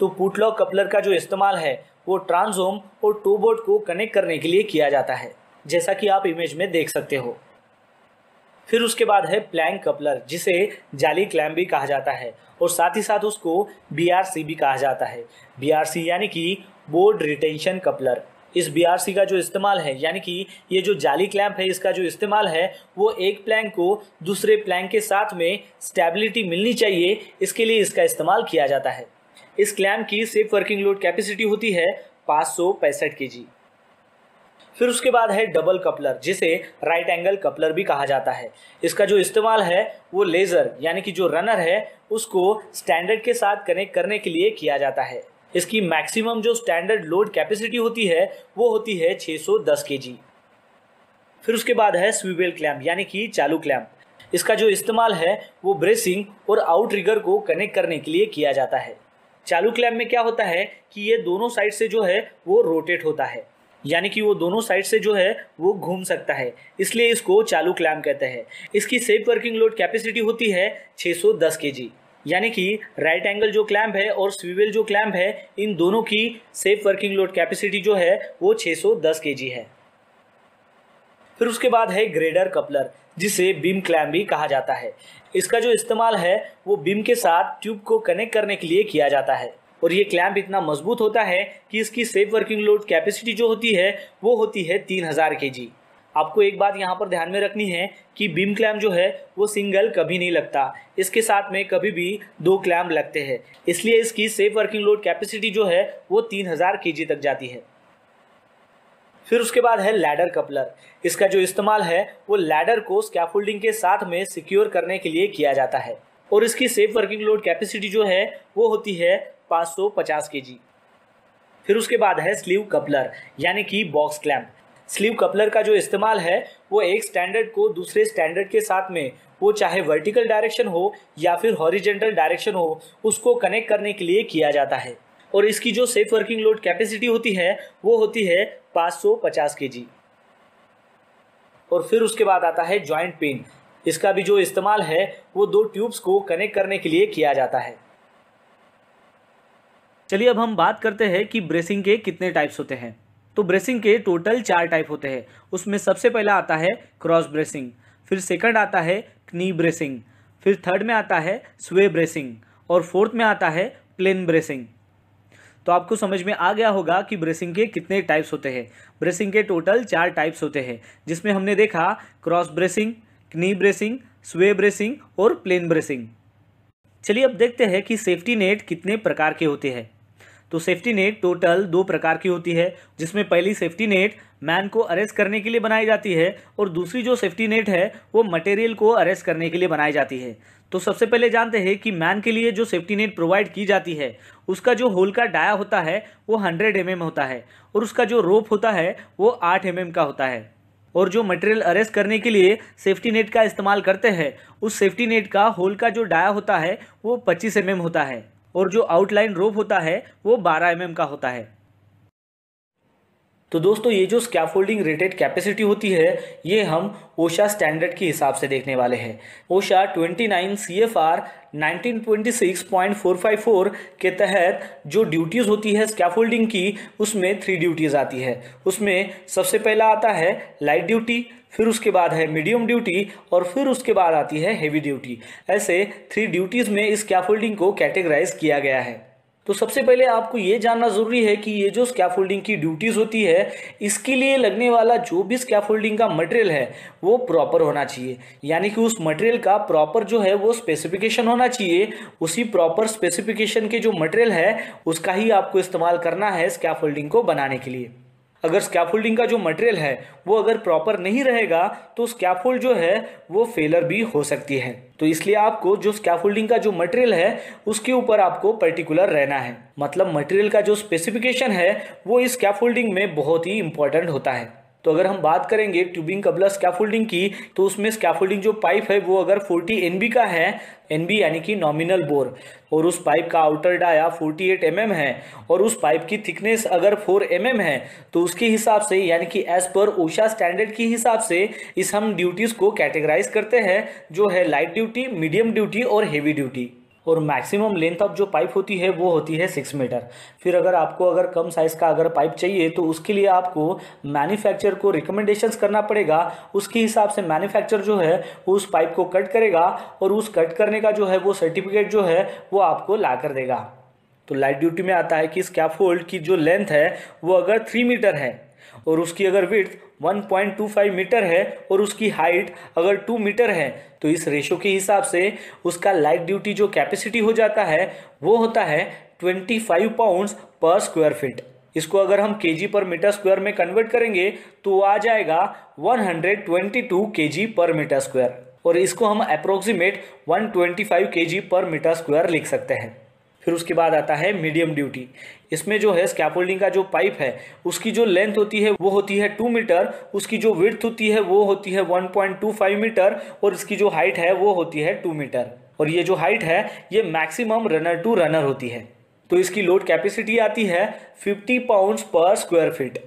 तो पुट लॉक कपलर का जो इस्तेमाल है, वो ट्रांसोम और टोबोट को कनेक्ट करने के लिए किया जाता है। जैसा कि आप इमेज में देख सकते हो। फिर उसके बाद है प्लैंक कपलर, जिसे जाली क्लैम भी कहा जाता है, और साथ ही साथ उसको बीआरसी भी कहा जाता है। बीआरसी यानी कि बोर्ड रिटेंशन कपलर। इस बीआरसी का जो इस्तेमाल है, यानी कि ये जो जाली क्लैंप है, इसका जो इस्तेमाल है, वो एक प्लैंक को दूसरे प्लैंक के साथ में स्टेबिलिटी मिलनी चाहिए, इसके लिए इसका इस्तेमाल किया जाता है। इस क्लैंप की सेफ़ वर्किंग लोड कैपेसिटी होती है पाँच सौ पैंसठ के जी फिर उसके बाद है डबल कपलर जिसे राइट एंगल कपलर भी कहा जाता है। इसका जो इस्तेमाल है, वो लेज़र यानी कि जो रनर है, उसको स्टैंडर्ड के साथ कनेक्ट करने के लिए किया जाता है। इसकी मैक्सिमम जो स्टैंडर्ड लोड कैपेसिटी होती है, वो होती है 610 केजी फिर उसके बाद है स्वीवेल क्लैम्प यानी कि चालू क्लैम्प इसका जो इस्तेमाल है, वो ब्रेसिंग और आउट रिगर को कनेक्ट करने के लिए किया जाता है। चालू क्लैम्प में क्या होता है कि ये दोनों साइड से जो है, वो रोटेट होता है। यानी कि वो दोनों साइड से जो है, वो घूम सकता है। इसलिए इसको चालू क्लैम कहते हैं। इसकी सेफ़ वर्किंग लोड कैपेसिटी होती है 610 केजी यानी कि राइट एंगल जो क्लैम्प है और स्वीवेल जो क्लैम्प है, इन दोनों की सेफ़ वर्किंग लोड कैपेसिटी जो है, वो 610 केजी है। फिर उसके बाद है ग्रेडर कपलर जिसे बीम क्लैम भी कहा जाता है। इसका जो इस्तेमाल है, वो बीम के साथ ट्यूब को कनेक्ट करने के लिए किया जाता है। और ये क्लैम्प इतना मज़बूत होता है कि इसकी सेफ़ वर्किंग लोड कैपेसिटी जो होती है, वो होती है तीन हज़ार के जी आपको एक बात यहाँ पर ध्यान में रखनी है कि बीम क्लैम्प जो है, वो सिंगल कभी नहीं लगता। इसके साथ में कभी भी दो क्लैम्प लगते हैं। इसलिए इसकी सेफ़ वर्किंग लोड कैपेसिटी जो है, वो तीन हज़ार के जी तक जाती है। फिर उसके बाद है लैडर कपलर इसका जो इस्तेमाल है, वो लैडर को स्कैफोल्डिंग के साथ में सिक्योर करने के लिए किया जाता है। और इसकी सेफ़ वर्किंग लोड कैपेसिटी जो है, वो होती है 550 केजी। फिर उसके बाद है स्लीव कपलर, यानी कि बॉक्स क्लैम्प स्लीव कपलर का जो इस्तेमाल है, वो एक स्टैंडर्ड को दूसरे स्टैंडर्ड के साथ में, वो चाहे वर्टिकल डायरेक्शन हो या फिर हॉरिजेंटल डायरेक्शन हो, उसको कनेक्ट करने के लिए किया जाता है। और इसकी जो सेफ़ वर्किंग लोड कैपेसिटी होती है, वो होती है 550 केजी। और फिर उसके बाद आता है जॉइंट पेन। इसका भी जो इस्तेमाल है, वो दो ट्यूब्स को कनेक्ट करने के लिए किया जाता है। चलिए अब हम बात करते हैं कि ब्रेसिंग के कितने टाइप्स होते हैं। तो ब्रेसिंग के टोटल चार टाइप होते हैं। उसमें सबसे पहला आता है क्रॉस ब्रेसिंग फिर सेकंड आता है कनी ब्रेसिंग फिर थर्ड में आता है स्वे ब्रेसिंग और फोर्थ में आता है प्लेन ब्रेसिंग तो आपको समझ में आ गया होगा कि ब्रेसिंग के कितने टाइप्स होते हैं। ब्रेसिंग के टोटल चार टाइप्स होते हैं, जिसमें हमने देखा cross bracing knee bracing sway bracing और प्लेन ब्रेसिंग चलिए अब देखते हैं कि सेफ्टी नेट कितने प्रकार के होते हैं। तो सेफ्टी नेट टोटल दो प्रकार की होती है, जिसमें पहली सेफ्टी नेट मैन को अरेस्ट करने के लिए बनाई जाती है और दूसरी जो सेफ्टी नेट है, वो मटेरियल को अरेस्ट करने के लिए बनाई जाती है। तो सबसे पहले जानते हैं कि मैन के लिए जो सेफ्टी नेट प्रोवाइड की जाती है, उसका जो होल का डाया होता है, वो हंड्रेड एम mm होता है और उसका जो रोप होता है, वो आठ एम mm का होता है। और जो मटेरियल अरेस्ट करने के लिए सेफ्टी नेट का इस्तेमाल करते हैं, उस सेफ्टी नेट का होल का जो डाया होता है, वो पच्चीस एम mm होता है। और जो आउटलाइन रोप होता है, वो बारह एम का होता है। तो दोस्तों, ये जो स्कैफोल्डिंग रेटेड कैपेसिटी होती है, ये हम ओशा स्टैंडर्ड के हिसाब से देखने वाले हैं। OSHA 29 C F R nineteen के तहत जो ड्यूटीज़ होती है स्कैफोल्डिंग की, उसमें थ्री ड्यूटीज़ आती है। उसमें सबसे पहला आता है लाइट ड्यूटी फिर उसके बाद है मीडियम ड्यूटी और फिर उसके बाद आती है हेवी ड्यूटी ऐसे थ्री ड्यूटीज़ में इस स्कैफोल्डिंग को कैटेगराइज किया गया है। तो सबसे पहले आपको ये जानना ज़रूरी है कि ये जो स्कैफोल्डिंग की ड्यूटीज़ होती है, इसके लिए लगने वाला जो भी स्कैफोल्डिंग का मटेरियल है, वो प्रॉपर होना चाहिए। यानी कि उस मटेरियल का प्रॉपर जो है, वो स्पेसिफिकेशन होना चाहिए। उसी प्रॉपर स्पेसिफिकेशन के जो मटेरियल है, उसका ही आपको इस्तेमाल करना है स्कैफोल्डिंग को बनाने के लिए। अगर स्कैफोल्डिंग का जो मटेरियल है, वो अगर प्रॉपर नहीं रहेगा तो स्कैफोल्ड जो है, वो फेलर भी हो सकती है। तो इसलिए आपको जो स्कैफोल्डिंग का जो मटेरियल है, उसके ऊपर आपको पर्टिकुलर रहना है। मतलब मटेरियल का जो स्पेसिफिकेशन है, वो इस स्कैफोल्डिंग में बहुत ही इंपॉर्टेंट होता है। तो अगर हम बात करेंगे ट्यूबिंग कबला स्कैफोल्डिंग की तो उसमें स्कैफोल्डिंग जो पाइप है, वो अगर 40 एनबी का है एनबी यानी कि नॉमिनल बोर और उस पाइप का आउटर डाया 48 एट mm है, और उस पाइप की थिकनेस अगर 4 एम mm है तो उसके हिसाब से, यानी कि एज पर ओशा स्टैंडर्ड के हिसाब से, इस हम ड्यूटीज़ को कैटेगराइज करते हैं, जो है लाइट ड्यूटी मीडियम ड्यूटी और हेवी ड्यूटी और मैक्सिमम लेंथ ऑफ़ जो पाइप होती है, वो होती है सिक्स मीटर फिर अगर आपको अगर कम साइज़ का अगर पाइप चाहिए तो उसके लिए आपको मैन्युफैक्चर को रिकमेंडेशंस करना पड़ेगा। उसके हिसाब से मैन्युफैक्चर जो है, उस पाइप को कट करेगा और उस कट करने का जो है, वो सर्टिफिकेट जो है, वो आपको ला कर देगा। तो लाइट ड्यूटी में आता है कि स्कैफोल्ड की जो लेंथ है, वो अगर थ्री मीटर है और उसकी अगर विड्थ 1.25 मीटर है और उसकी हाइट अगर 2 मीटर है तो इस रेशो के हिसाब से उसका लाइट ड्यूटी जो कैपेसिटी हो जाता है, वो होता है 25 पाउंड्स पर स्क्वायर फीट इसको अगर हम केजी पर मीटर स्क्वायर में कन्वर्ट करेंगे तो आ जाएगा 122 केजी पर मीटर स्क्वायर और इसको हम अप्रोक्सीमेट 125 केजी पर मीटर स्क्वायर लिख सकते हैं। फिर उसके बाद आता है मीडियम ड्यूटी इसमें जो है स्कैपोल्डिंग का जो पाइप है, उसकी जो लेंथ होती है, वो होती है टू मीटर उसकी जो विर्थ होती है, वो होती है one point two five metre और इसकी जो हाइट है, वो होती है टू मीटर और ये जो हाइट है, ये मैक्सिमम रनर टू रनर होती है। तो इसकी लोड कैपेसिटी आती है फिफ्टी पाउंड पर स्क्वायर फीट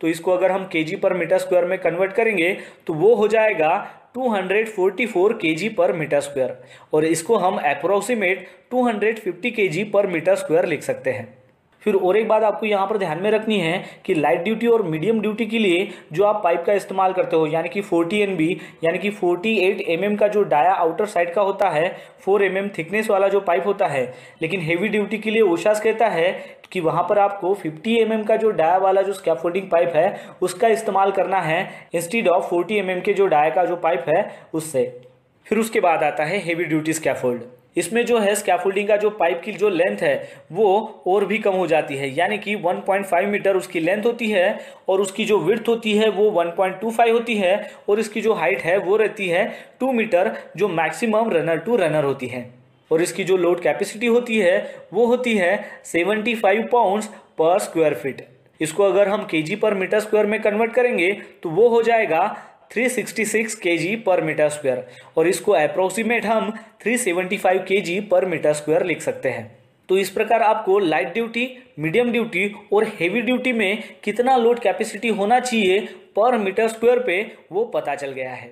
तो इसको अगर हम केजी पर मीटर स्क्वायर में कन्वर्ट करेंगे तो वो हो जाएगा 244 केजी पर मीटर स्क्वायर और इसको हम अप्रोक्सीमेट 250 केजी पर मीटर स्क्वायर लिख सकते हैं। फिर और एक बात आपको यहाँ पर ध्यान में रखनी है कि लाइट ड्यूटी और मीडियम ड्यूटी के लिए जो आप पाइप का इस्तेमाल करते हो, यानी कि 40 एन यानी कि 48 एम mm का जो डाया आउटर साइड का होता है 4 एम mm थिकनेस वाला जो पाइप होता है, लेकिन हेवी ड्यूटी के लिए ओशास कहता है कि वहाँ पर आपको 50 एम mm का जो डाया वाला जो स्कैफोल्डिंग पाइप है, उसका इस्तेमाल करना है इंस्टीड ऑफ़ फोर्टी एम के जो डाया का जो पाइप है, उससे। फिर उसके बाद आता है हेवी ड्यूटी स्कैफोल्ड इसमें जो है स्कैफोल्डिंग का जो पाइप की जो लेंथ है, वो और भी कम हो जाती है। यानी कि 1.5 मीटर उसकी लेंथ होती है और उसकी जो विर्थ होती है, वो 1.25 होती है और इसकी जो हाइट है, वो रहती है 2 मीटर जो मैक्सिमम रनर टू रनर होती है। और इसकी जो लोड कैपेसिटी होती है, वो होती है 75 पाउंड्स पर स्क्वायर फीट इसको अगर हम के पर मीटर स्क्वायर में कन्वर्ट करेंगे तो वो हो जाएगा 366 kg पर मीटर स्क्वायर और इसको अप्रोक्सीमेट हम 375 kg पर मीटर स्क्वायर लिख सकते हैं। तो इस प्रकार आपको लाइट ड्यूटी मीडियम ड्यूटी और हेवी ड्यूटी में कितना लोड कैपेसिटी होना चाहिए पर मीटर स्क्वायर पे वो पता चल गया है।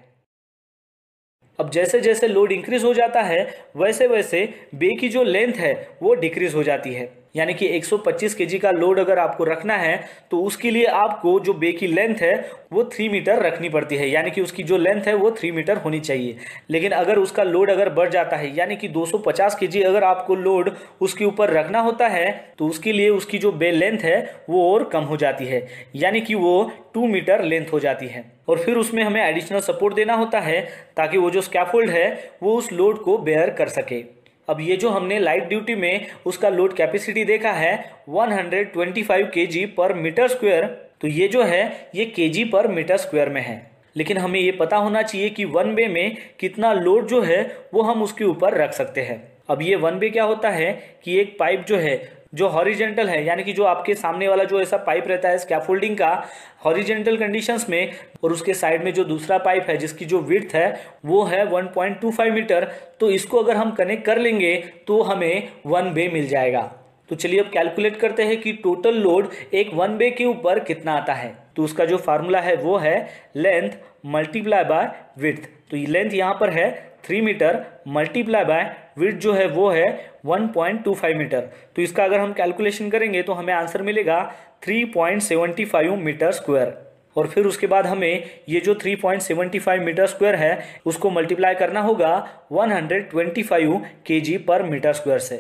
अब जैसे जैसे लोड इंक्रीज हो जाता है, वैसे वैसे बे की जो लेंथ है, वो डिक्रीज हो जाती है। यानी कि 125 केजी का लोड अगर आपको रखना है तो उसके लिए आपको जो बे की लेंथ है, वो थ्री मीटर रखनी पड़ती है। यानी कि उसकी जो लेंथ है, वो थ्री मीटर होनी चाहिए। लेकिन अगर उसका लोड अगर बढ़ जाता है, यानी कि 250 केजी अगर आपको लोड उसके ऊपर रखना होता है तो उसके लिए उसकी जो बे लेंथ है, वो और कम हो जाती है। यानी कि वो टू मीटर लेंथ हो जाती है। और फिर उसमें हमें एडिशनल सपोर्ट देना होता है, ताकि वो जो स्कैफोल्ड है, वो उस लोड को बेयर कर सके। अब ये जो हमने लाइट ड्यूटी में उसका लोड कैपेसिटी देखा है 125 केजी पर मीटर स्क्वायर तो ये जो है, ये केजी पर मीटर स्क्वायर में है। लेकिन हमें ये पता होना चाहिए कि वन वे में कितना लोड जो है, वो हम उसके ऊपर रख सकते हैं। अब ये वन वे क्या होता है कि एक पाइप जो है जो हॉरिजेंटल है, यानी कि जो आपके सामने वाला जो ऐसा पाइप रहता है स्कैफोल्डिंग का हॉरिजेंटल कंडीशंस में और उसके साइड में जो दूसरा पाइप है, जिसकी जो विड्थ है, वो है 1.25 मीटर तो इसको अगर हम कनेक्ट कर लेंगे तो हमें वन बे मिल जाएगा। तो चलिए अब कैलकुलेट करते हैं कि टोटल लोड एक वन बे के ऊपर कितना आता है। तो उसका जो फार्मूला है, वो है लेंथ मल्टीप्लाई बाय विड्थ तो लेंथ यहाँ पर है three metre multiply by width जो है वो है 1.25 मीटर तो इसका अगर हम कैलकुलेशन करेंगे तो हमें आंसर मिलेगा 3.75 मीटर स्क्वायर और फिर उसके बाद हमें ये जो 3.75 मीटर स्क्वायर है, उसको मल्टीप्लाई करना होगा 125 केजी पर मीटर स्क्वायर से.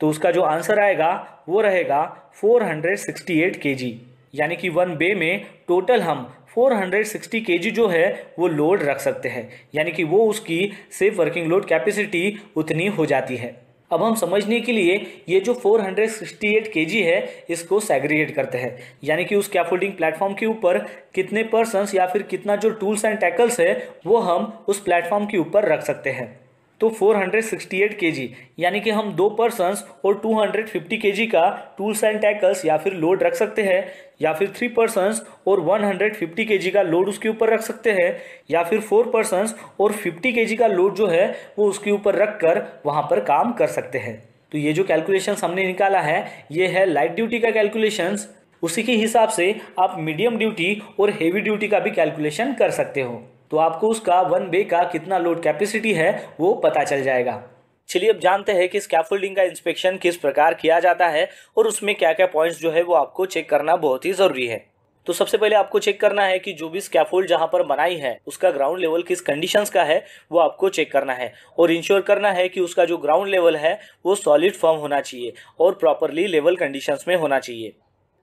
तो उसका जो आंसर आएगा, वो रहेगा 468 केजी यानी कि वन बे में टोटल हम 460 केजी जो है, वो लोड रख सकते हैं। यानी कि वो उसकी सेफ़ वर्किंग लोड कैपेसिटी उतनी हो जाती है। अब हम समझने के लिए ये जो 468 केजी है, इसको सेग्रीगेट करते हैं। यानी कि उस कैफोल्डिंग प्लेटफॉर्म के ऊपर कितने पर्सन या फिर कितना जो टूल्स एंड टैकल्स है, वो हम उस प्लेटफॉर्म के ऊपर रख सकते हैं। तो 468 केजी, यानी कि हम दो पर्सन और 250 केजी का टूल्स एंड टैकल्स या फिर लोड रख सकते हैं, या फिर थ्री पर्सन और 150 केजी का लोड उसके ऊपर रख सकते हैं, या फिर फोर पर्सन और 50 केजी का लोड जो है, वो उसके ऊपर रख कर वहाँ पर काम कर सकते हैं। तो ये जो कैलकुलेशन हमने निकाला है, ये है लाइट ड्यूटी का कैलकुलेशन उसी के हिसाब से आप मीडियम ड्यूटी और हेवी ड्यूटी का भी कैलकुलेशन कर सकते हो। तो आपको उसका वन बे का कितना लोड कैपेसिटी है, वो पता चल जाएगा। चलिए अब जानते हैं कि स्कैफोल्डिंग का इंस्पेक्शन किस प्रकार किया जाता है और उसमें क्या क्या पॉइंट्स जो है वो आपको चेक करना बहुत ही ज़रूरी है। तो सबसे पहले आपको चेक करना है कि जो भी स्कैफोल्ड जहाँ पर बनाई है, उसका ग्राउंड लेवल किस कंडीशंस का है, वो आपको चेक करना है। और इंश्योर करना है कि उसका जो ग्राउंड लेवल है, वो सॉलिड फॉर्म होना चाहिए और प्रॉपरली लेवल कंडीशंस में होना चाहिए।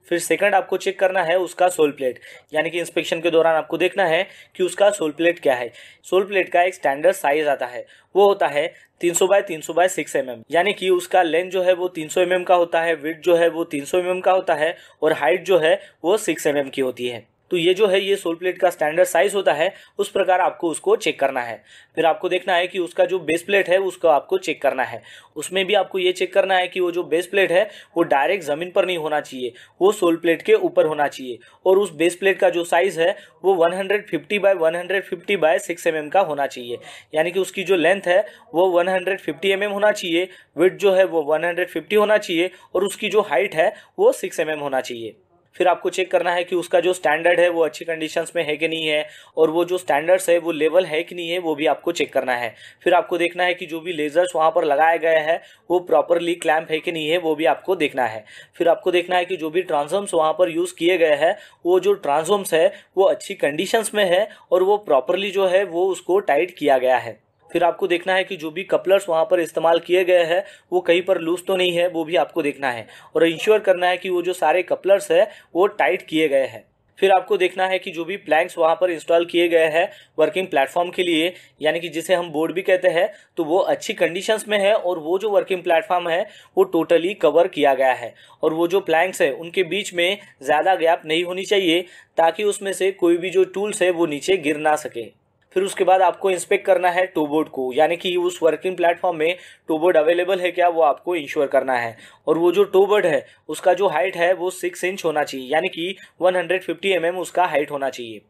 फिर सेकंड आपको चेक करना है उसका सोल प्लेट यानी कि इंस्पेक्शन के दौरान आपको देखना है कि उसका सोल प्लेट क्या है। सोल प्लेट का एक स्टैंडर्ड साइज़ आता है। वो होता है 300 सौ बाय तीन सौ बाय सिक्स एम यानी कि उसका लेंथ जो है वो 300 सौ mm का होता है विथ जो है वो 300 सौ mm का होता है और हाइट जो है वो सिक्स एम mm की होती है। तो ये जो है, ये सोल प्लेट का स्टैंडर्ड साइज़ होता है, उस प्रकार आपको उसको चेक करना है। फिर आपको देखना है कि उसका जो बेस प्लेट है, उसको आपको चेक करना है। उसमें भी आपको ये चेक करना है कि वो जो बेस प्लेट है, वो डायरेक्ट ज़मीन पर नहीं होना चाहिए, वो सोल प्लेट के ऊपर होना चाहिए। और उस बेस प्लेट का जो साइज़ है, वो 150 बाय 150 बाय 6 एम का होना चाहिए। यानी कि उसकी जो लेंथ है, वो 150 एम mm होना चाहिए विथ जो है, वो 150 होना चाहिए, और उसकी जो हाइट है, वो 6 एम mm होना चाहिए। फिर आपको चेक करना है कि उसका जो स्टैंडर्ड है, वो अच्छी कंडीशंस में है कि नहीं है और वो जो स्टैंडर्ड्स है, वो लेवल है कि नहीं है, वो भी आपको चेक करना है। फिर आपको देखना है कि जो भी लेजर्स वहाँ पर लगाए गए हैं, वो प्रॉपरली क्लैम्प है कि नहीं है, वो भी आपको देखना है। फिर आपको देखना है कि जो भी ट्रांसफॉर्म्स वहाँ पर यूज़ किए गए हैं, वो जो ट्रांसफॉर्म्स है, वो अच्छी कंडीशंस में है और वो प्रॉपरली जो है, वो उसको टाइट किया गया है। फिर आपको देखना है कि जो भी कपलर्स वहाँ पर इस्तेमाल किए गए हैं, वो कहीं पर लूज तो नहीं है, वो भी आपको देखना है। और इंश्योर करना है कि वो जो सारे कपलर्स है, वो टाइट किए गए हैं। फिर आपको देखना है कि जो भी प्लैंक्स वहाँ पर इंस्टॉल किए गए हैं वर्किंग प्लेटफॉर्म के लिए, यानी कि जिसे हम बोर्ड भी कहते हैं तो वो अच्छी कंडीशंस में है और वो जो वर्किंग प्लेटफॉर्म है, वो टोटली कवर किया गया है। और वो जो प्लैंक्स है, उनके बीच में ज़्यादा गैप नहीं होनी चाहिए, ताकि उसमें से कोई भी जो टूल्स है, वो नीचे गिर ना सके। फिर उसके बाद आपको इंस्पेक्ट करना है टोबोर्ड को। यानी कि उस वर्किंग प्लेटफॉर्म में टोबोर्ड अवेलेबल है क्या, वो आपको इंश्योर करना है। और वो जो टूबोर्ड है, उसका जो हाइट है वो सिक्स इंच होना चाहिए। यानी कि 150 फिफ्टी mm उसका हाइट होना चाहिए।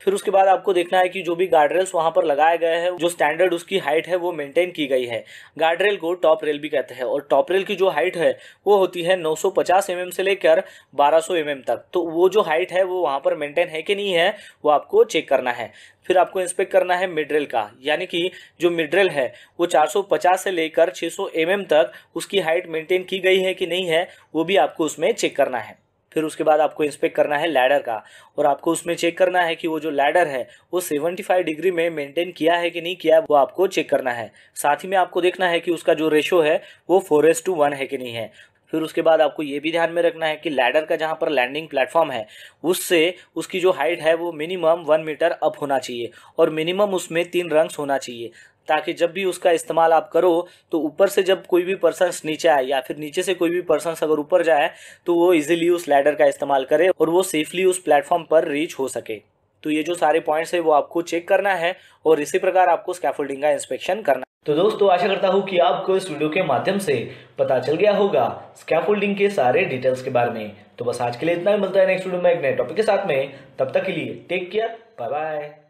फिर उसके बाद आपको देखना है कि जो भी गार्डरेल्स वहाँ पर लगाए गए हैं, जो स्टैंडर्ड उसकी हाइट है, वो मेंटेन की गई है। गार्डरेल को टॉप रेल भी कहते हैं और टॉप रेल की जो हाइट है, वो होती है 950 mm से लेकर 1200 mm तक। तो वो जो हाइट है, वो वहाँ पर मेंटेन है कि नहीं है, वो आपको चेक करना है। फिर आपको इंस्पेक्ट करना है मिड्रेल का, यानी कि जो मिड्रेल है, वो 450 से लेकर 600 mm तक उसकी हाइट मेंटेन की गई है कि नहीं है, वो भी आपको उसमें चेक करना है। फिर उसके बाद आपको इंस्पेक्ट करना है लैडर का। और आपको उसमें चेक करना है कि वो जो लैडर है, वो 75 डिग्री में मेंटेन किया है कि नहीं किया वो आपको चेक करना है। साथ ही में आपको देखना है कि उसका जो रेशो है, वो फोर एस टू वन है कि नहीं है। फिर उसके बाद आपको ये भी ध्यान में रखना है कि लैडर का जहाँ पर लैंडिंग प्लेटफॉर्म है, उससे उसकी जो हाइट है, वो मिनिमम वन मीटर अप होना चाहिए और मिनिमम उसमें तीन रंग्स होना चाहिए। ताकि जब भी उसका इस्तेमाल आप करो तो ऊपर से जब कोई भी पर्सन नीचे आए, या फिर नीचे से कोई भी पर्सन अगर ऊपर जाए तो वो इजीली उस लैडर का इस्तेमाल करे और वो सेफली उस प्लेटफॉर्म पर रीच हो सके। तो ये जो सारे पॉइंट्स है, वो आपको चेक करना है और इसी प्रकार आपको स्कैफोल्डिंग का इंस्पेक्शन करना तो दोस्तों, आशा करता हूँ कि आपको इस वीडियो के माध्यम से पता चल गया होगा स्कैफोल्डिंग के सारे डिटेल्स के बारे में। तो बस आज के लिए इतना ही, मिलता है नेक्स्ट वीडियो में एक नए टॉपिक के साथ में। तब तक के लिए टेक केयर बाय बाय